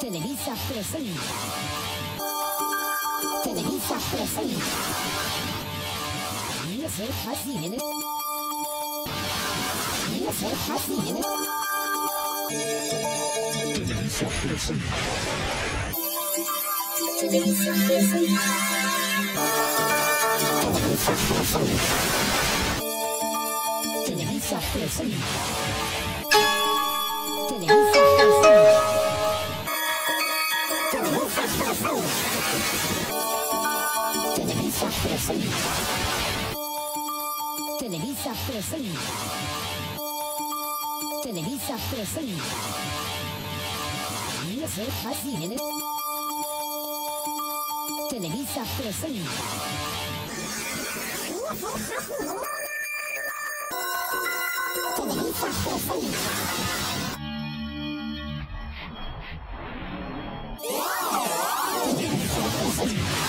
Televisa presenta. Televisa presenta. Music has the minute. Music has the minute. Televisa presenta. Televisa presenta. Televisa presenta. Televisa presenta. Televisa presenta. Televisa presenta. Televisa presenta. Music Magazine. Televisa presenta. Televisa presenta. Televisa presenta.